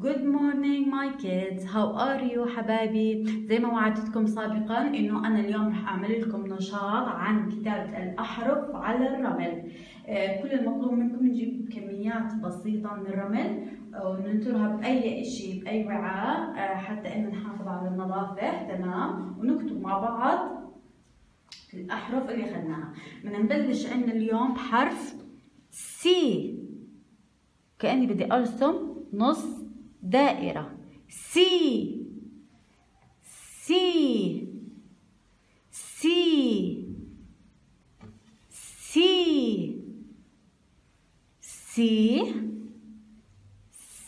Good morning my kids. How are you حبايبي؟ زي ما وعدتكم سابقا إنه أنا اليوم رح أعمل لكم نشاط عن كتابة الأحرف على الرمل. آه، كل المطلوب منكم نجيب كميات بسيطة من الرمل وننثرها بأي شيء بأي وعاء آه، حتى إنه نحافظ على النظافة. تمام؟ ونكتب مع بعض الأحرف اللي أخذناها. بدنا نبلش عندنا اليوم بحرف سي كأني بدي أرسم نص دائرة سي سي سي سي سي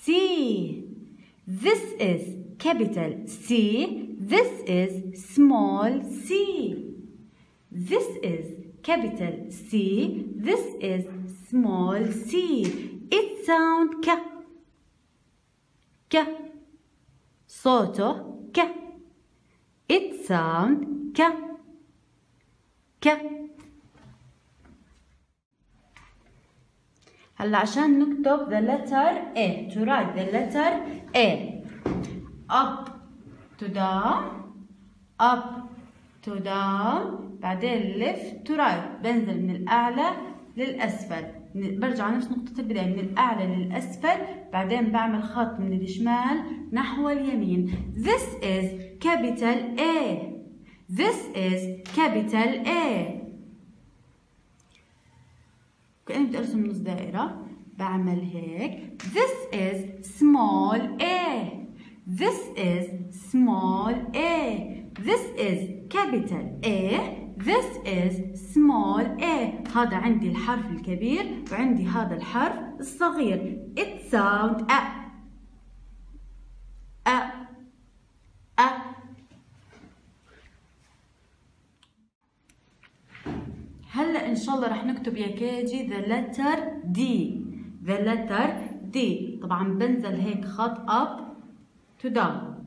C. This is capital C. This is small c. This is capital C. This is small c. It sound ك ك صوته ك It sound ك ك هلا عشان نكتب the letter A to write the letter A up to down up to down بعدين left to right بنزل من الأعلى للأسفل برجع نفس نقطة البداية من الأعلى للأسفل بعدين بعمل خط من الشمال نحو اليمين. This is capital A. This is capital A. كأني بدي أرسم نص دائرة بعمل هيك. This is small a. This is small a. This is capital A This is small a. هذا عندي الحرف الكبير وعندي هذا الحرف الصغير. It sound a. A. A. هلا إن شاء الله رح نكتب يا كيجي the letter D. The letter D. طبعا بنزل هيك خط up to down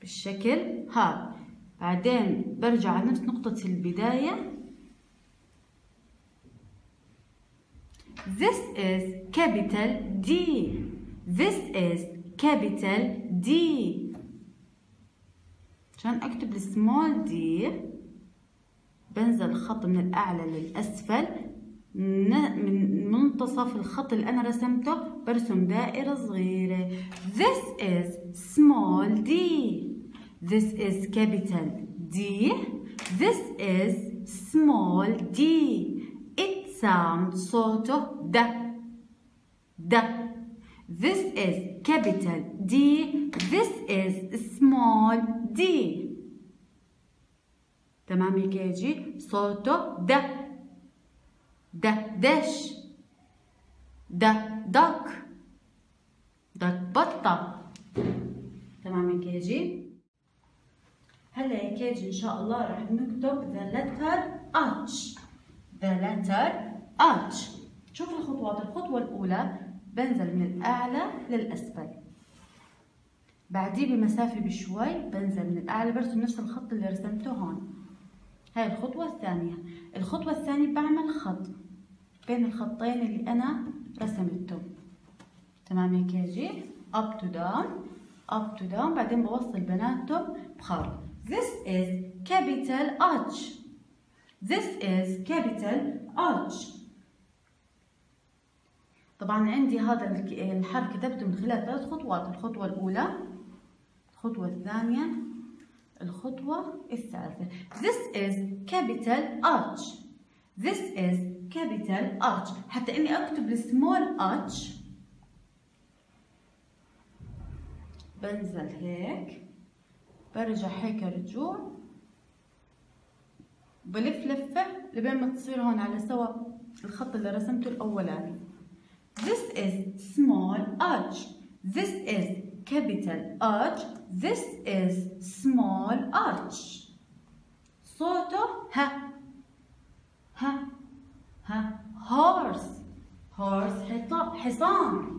بالشكل هذا. بعدين برجع على نفس نقطة البداية. This is capital D. This is capital D. عشان أكتب السمول دي بنزل خط من الأعلى للأسفل. من منتصف الخط اللي أنا رسمته برسم دائرة صغيرة. This is small d. This is capital D This is small d It sounds صوته د د This is capital D This is small d تمام يا كيجي صوته د د دش د دك دك بطة تمام يا كيجي هلا يا كيجي إن شاء الله راح نكتب the letter H. The letter H. شوف الخطوات الخطوة الأولى بنزل من الأعلى للأسفل. بعديه بمسافة بشوي بنزل من الأعلى برسم نفس الخط اللي رسمته هون. هاي الخطوة الثانية. الخطوة الثانية بعمل خط بين الخطين اللي أنا رسمتهم تمام يا كيجي؟ Up to down up to down بعدين بوصل بناتهم بخط This is capital H. This is capital H. طبعا عندي هذا الحرف كتبته من خلال ثلاث خطوات. الخطوة الأولى الخطوة الثانية الخطوة الثالثة. This is capital H. This is capital H. حتى إني أكتب السمول H. بنزل هيك. برجع هيك رجوع. بلف لفة لبين ما تصير هون على سوا الخط اللي رسمته الأولاني This is small h This is capital H This is small h صوته ه ه ه horse. Horse حصان.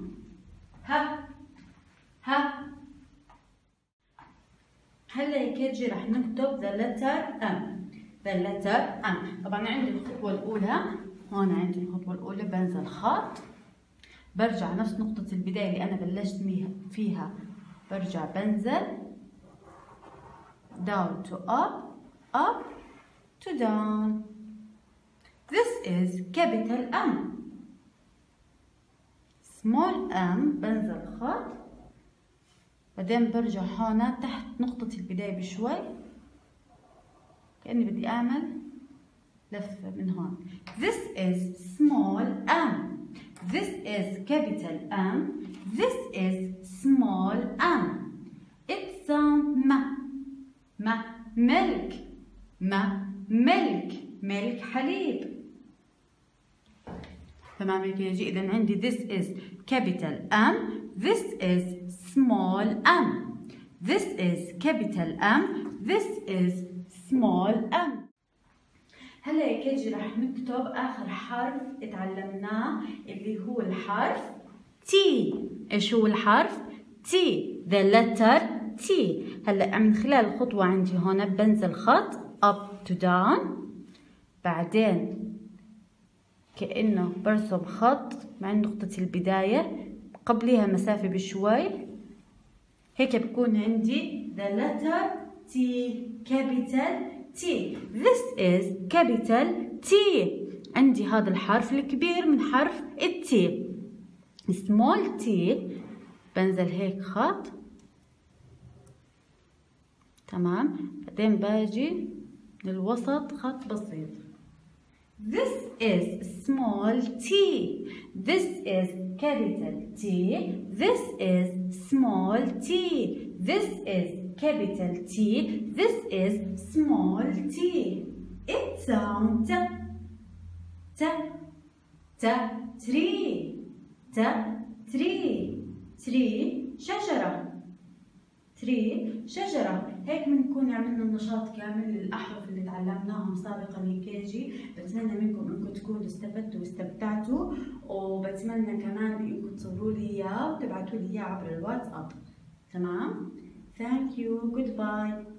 هلا يا كيجي رح نكتب the letter M? the letter M. طبعا عندي الخطوة الأولى. هون عندي الخطوة الأولى بنزل خط برجع نفس نقطة البداية اللي أنا بلشت فيها. برجع بنزل. down to up up to down. This is capital M. small m بنزل خط بعدين برجع هنا تحت نقطة البداية بشوي كأني بدي أعمل لفة من هون this is small m This is capital M. This is small m. It sound ma. Ma milk. Ma milk. milk حليب. تمام هيك يجي إذا عندي this is capital M. This is small m. This is capital M. This is small m. هلا يا كيجي رح نكتب آخر حرف اتعلمناه اللي هو الحرف T إيش هو الحرف T the letter T هلا من خلال الخطوة عندي هون بنزل خط up to down بعدين كأنه برسم خط مع نقطة البداية قبلها مسافة بشوي هيك بكون عندي the letter T capital T. This is capital T. عندي هذا الحرف الكبير من حرف التي small t. بنزل هيك خط. تمام. بعدين باجي للوسط خط بسيط. This is small t. This is capital T. This is small t. This is capital T. This is small t. It sounds t, t, t, tree, t, tree, tree شجرة تري شجرة هيك بنكون عملنا النشاط كامل للأحرف اللي تعلمناهم سابقا كيجي بتمنى منكم إنكم تكونوا استفدتوا واستمتعتوا وبتمنى كمان إنكم تصوروا لي إياه وتبعتوا لي إياه عبر الواتساب تمام Thank you. Goodbye.